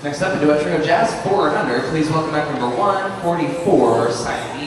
Next up, into a trio jazz four and under, please welcome back number 144, Simon.